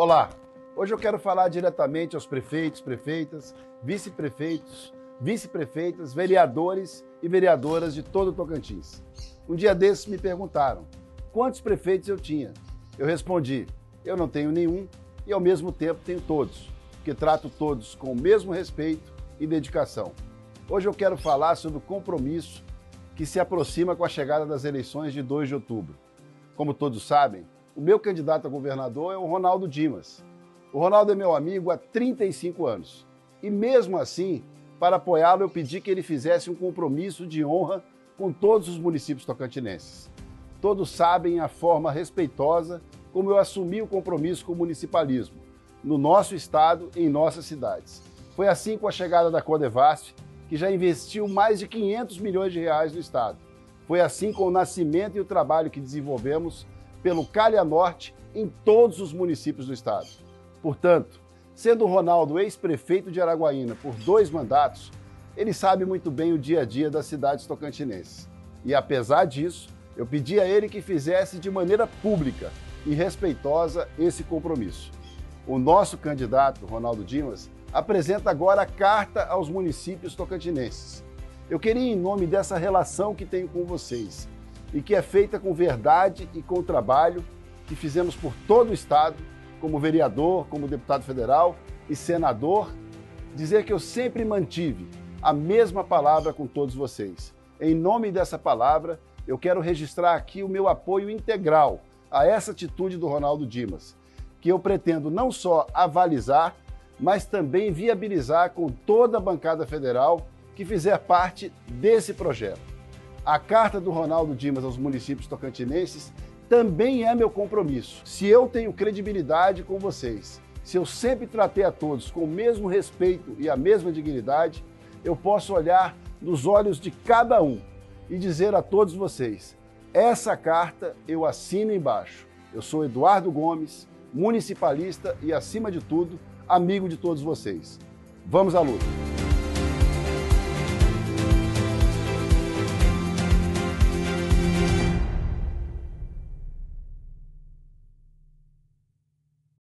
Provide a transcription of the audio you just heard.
Olá, hoje eu quero falar diretamente aos prefeitos, prefeitas, vice-prefeitos, vice-prefeitas, vereadores e vereadoras de todo o Tocantins. Um dia desses me perguntaram quantos prefeitos eu tinha. Eu respondi: eu não tenho nenhum e ao mesmo tempo tenho todos, porque trato todos com o mesmo respeito e dedicação. Hoje eu quero falar sobre o compromisso que se aproxima com a chegada das eleições de 2 de outubro. Como todos sabem, o meu candidato a governador é o Ronaldo Dimas. O Ronaldo é meu amigo há 35 anos. E mesmo assim, para apoiá-lo, eu pedi que ele fizesse um compromisso de honra com todos os municípios tocantinenses. Todos sabem a forma respeitosa como eu assumi o compromisso com o municipalismo, no nosso estado e em nossas cidades. Foi assim com a chegada da Codevasf, que já investiu mais de 500 milhões de reais no estado. Foi assim com o nascimento e o trabalho que desenvolvemos pelo Calha Norte em todos os municípios do estado. Portanto, sendo Ronaldo ex-prefeito de Araguaína por dois mandatos, ele sabe muito bem o dia a dia das cidades tocantinenses. E apesar disso, eu pedi a ele que fizesse de maneira pública e respeitosa esse compromisso. O nosso candidato, Ronaldo Dimas, apresenta agora a carta aos municípios tocantinenses. Eu queria, em nome dessa relação que tenho com vocês e que é feita com verdade e com trabalho que fizemos por todo o Estado, como vereador, como deputado federal e senador, dizer que eu sempre mantive a mesma palavra com todos vocês. Em nome dessa palavra, eu quero registrar aqui o meu apoio integral a essa atitude do Ronaldo Dimas, que eu pretendo não só avalizar, mas também viabilizar com toda a bancada federal que fizer parte desse projeto. A carta do Ronaldo Dimas aos municípios tocantinenses também é meu compromisso. Se eu tenho credibilidade com vocês, se eu sempre tratei a todos com o mesmo respeito e a mesma dignidade, eu posso olhar nos olhos de cada um e dizer a todos vocês: essa carta eu assino embaixo. Eu sou Eduardo Gomes, municipalista e, acima de tudo, amigo de todos vocês. Vamos à luta!